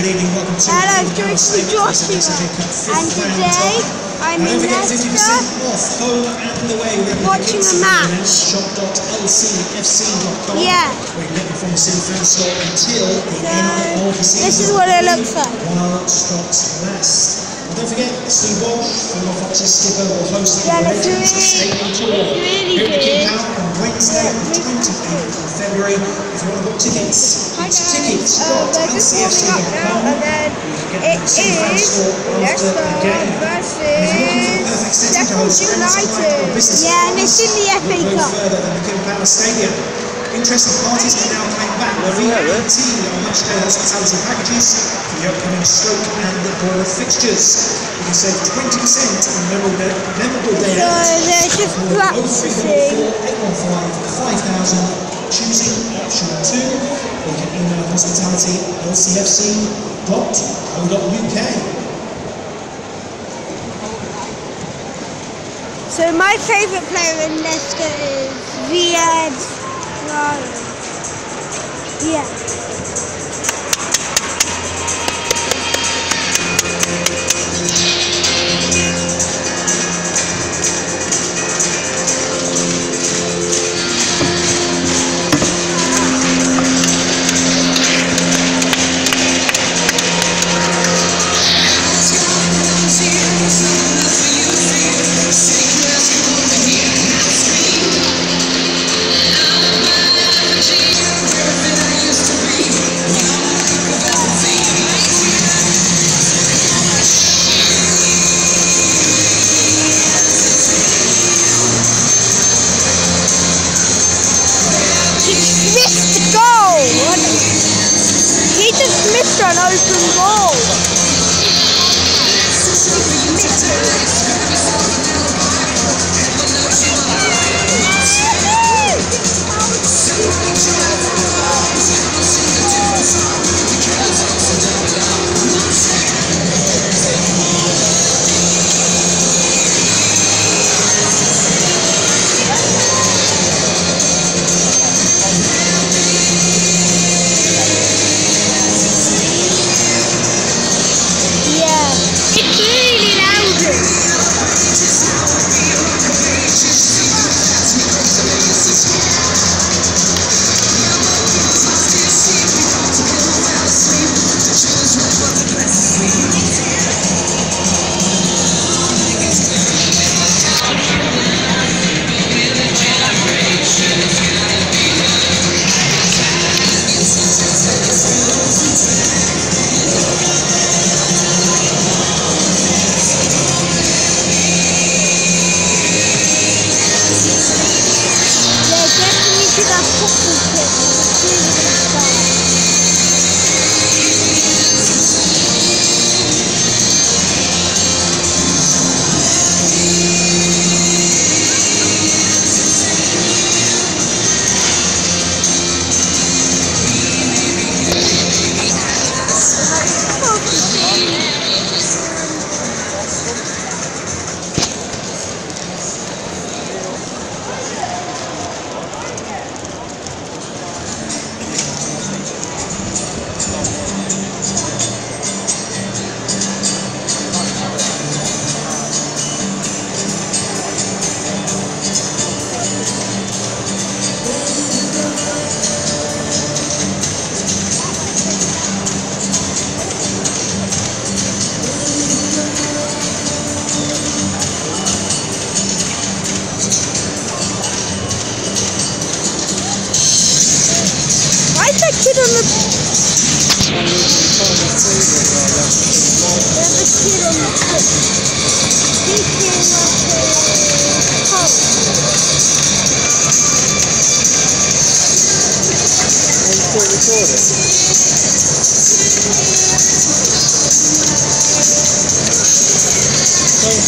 Good evening, welcome to Hello, Joshua. And today I'm in don't forget 50% Leicester. off home and away with Watching a match. Yeah. Where you get your from the City Fan store until the end of the season. This is what it looks like. While stocks last. And don't forget, Steve Walsh, former Foxes skipper, will host the Yeah, Legends really- Stadium Tour. really Here at the King. Power on Wednesday, the really 28th of February. If you want to book tickets, it's guys, tickets. uh, they're just warming up now and then it is Leicester versus Sheffield United. Yeah, and it's in the FA Cup. further than the King Power Stadium. Interested parties can now coming back with VAT on matchday hospitality packages for the upcoming Stoke and the Borough fixtures. You can save 20% on memorable day, memorable day So out. they're just Call practicing. 815 choosing option 2 or you can email hospitality at lcfc.co.uk. So my favourite player in Leicester is Riyad Yeah.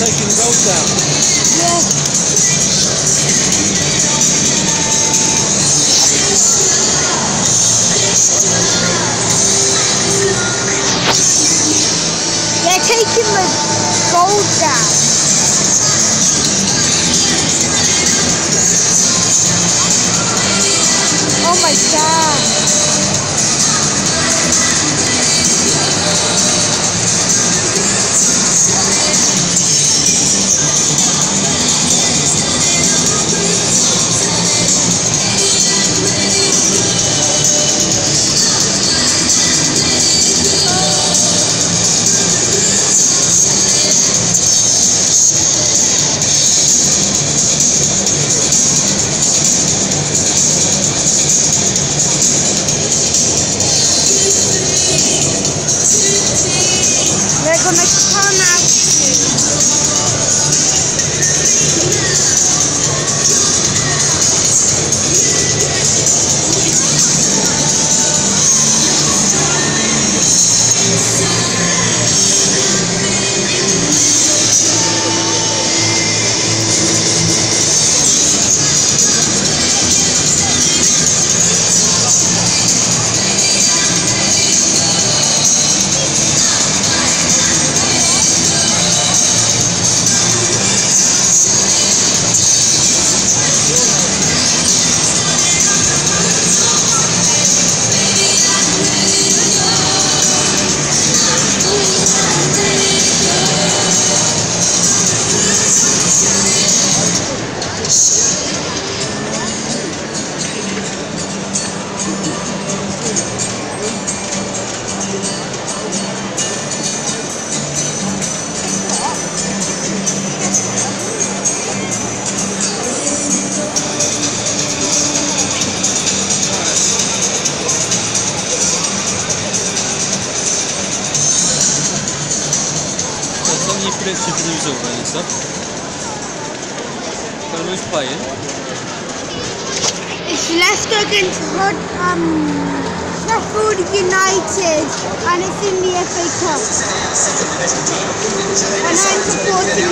Taking the goals down. Yeah. Taking the gold down. The result then and stuff? Don't. It's Leicester against um, Sheffield United and it's in the FA Cup. And I'm supporting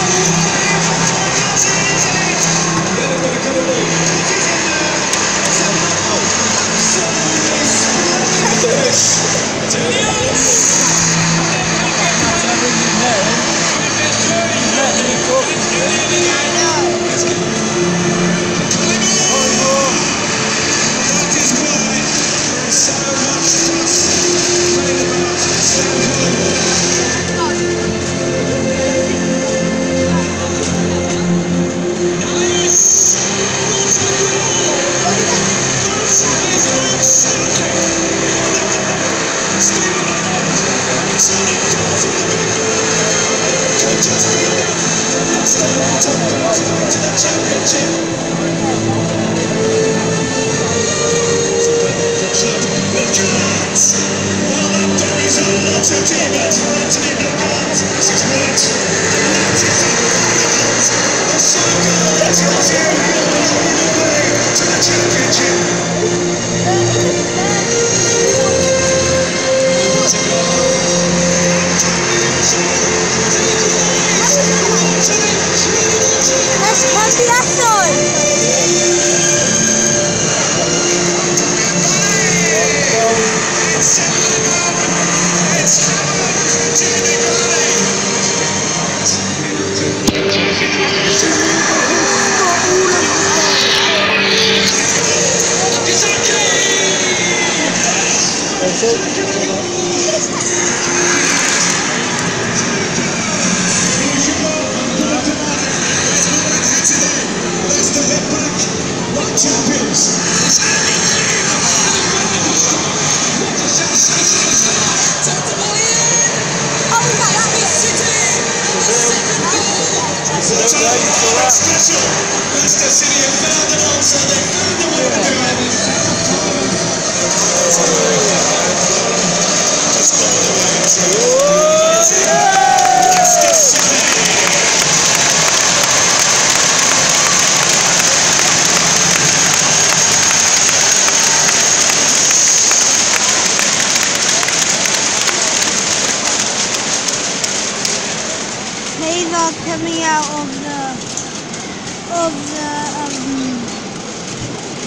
it's what? Let's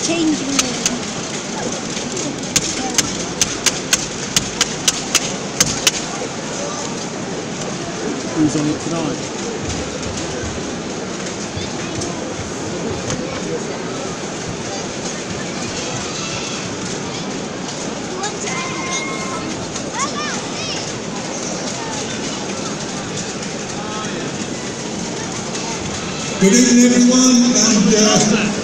changing room. Who's on it tonight? Good evening, everyone, and uh,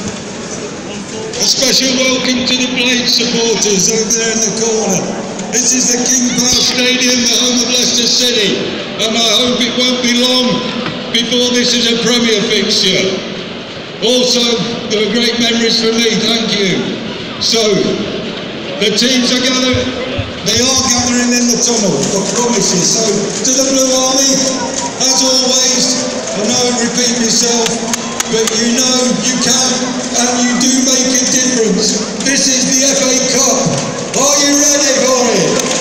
a special welcome to the Blade supporters over there in the corner. This is the King Power Stadium, the home of Leicester City, and I hope it won't be long before this is a Premier fixture. Also, there are great memories for me, thank you. So, the teams are gathered, They are gathering in the tunnel, I promise you. So, to the Blue Army, as always, I know I repeat myself, but you know you can and you do make a difference. This is the FA Cup. Are you ready for it?